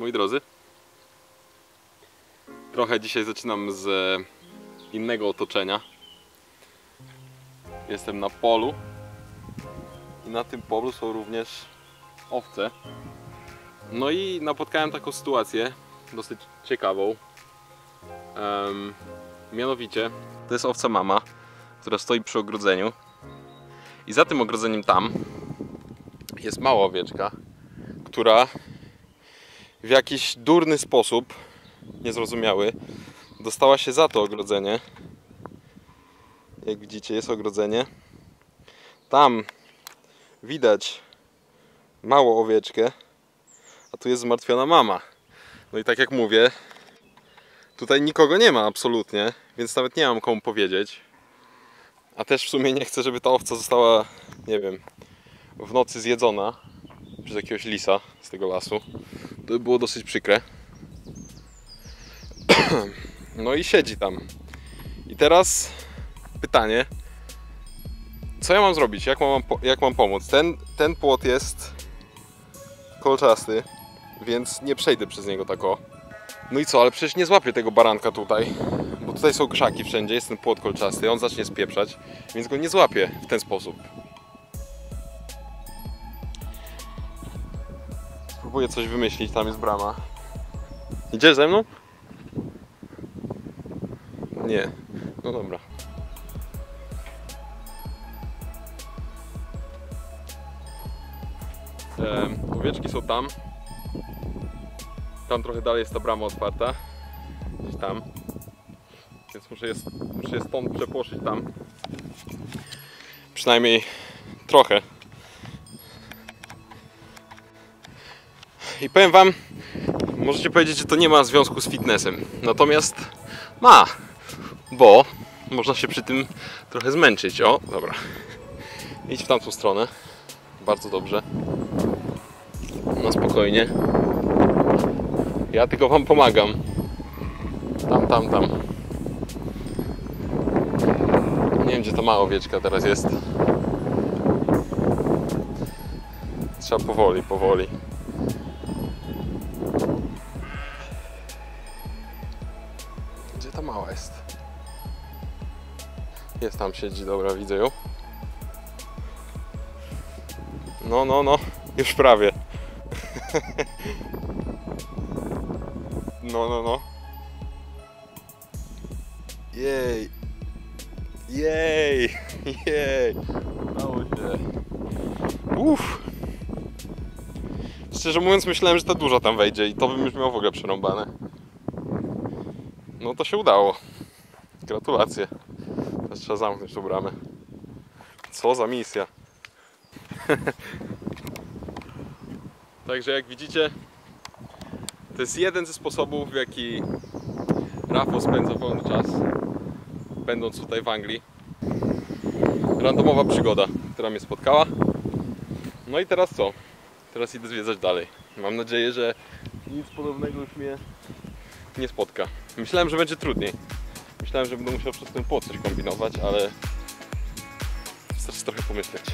moi drodzy. Trochę dzisiaj zaczynam z innego otoczenia. Jestem na polu i na tym polu są również owce. No i napotkałem taką sytuację, dosyć ciekawą. Em, mianowicie, to jest owca mama, która stoi przy ogrodzeniu. I za tym ogrodzeniem tam jest mała owieczka, która w jakiś durny sposób, niezrozumiały, dostała się za to ogrodzenie. Jak widzicie, jest ogrodzenie. Tam widać małą owieczkę, a tu jest zmartwiona mama. No i tak jak mówię, tutaj nikogo nie ma absolutnie, więc nawet nie mam komu powiedzieć. A też w sumie nie chcę, żeby ta owca została, nie wiem, w nocy zjedzona przez jakiegoś lisa z tego lasu. To by było dosyć przykre. No i siedzi tam. I teraz pytanie, co ja mam zrobić? Jak mam, jak mam pomóc? Ten, ten płot jest kolczasty, więc nie przejdę przez niego tak o. No i co, ale przecież nie złapię tego baranka tutaj, bo tutaj są krzaki wszędzie, jest ten płot kolczasty, on zacznie spieprzać, więc go nie złapię w ten sposób. Spróbuję coś wymyślić, tam jest brama. Idziesz ze mną? Nie. No dobra. E, owieczki są tam. Tam trochę dalej jest ta brama otwarta. Gdzieś tam. Więc muszę je, muszę je stąd przepłoszyć tam. Przynajmniej trochę. I powiem wam, możecie powiedzieć, że to nie ma związku z fitnessem. Natomiast ma, bo można się przy tym trochę zmęczyć. O, dobra. Idź w tamtą stronę. Bardzo dobrze. No spokojnie. Ja tylko wam pomagam. Tam, tam, tam. Nie wiem, gdzie ta mała owieczka teraz jest. Trzeba powoli, powoli. Mała jest? Jest tam, siedzi, dobra, widzę ją. No, no, no, już prawie. No, no, no. Jej. Jej. Jej. Udało się. Uff. Szczerze mówiąc myślałem, że ta duża tam wejdzie i to bym już miał w ogóle przerąbane. No to się udało. Gratulacje. Teraz trzeba zamknąć tą bramę. Co za misja. Także jak widzicie, to jest jeden ze sposobów, w jaki Rafał spędza wolny czas, będąc tutaj w Anglii. Randomowa przygoda, która mnie spotkała. No i teraz co? Teraz idę zwiedzać dalej. Mam nadzieję, że nic podobnego już mnie nie spotka. Myślałem, że będzie trudniej. Myślałem, że będę musiał przez ten płot coś kombinować, ale wystarczy trochę pomyśleć.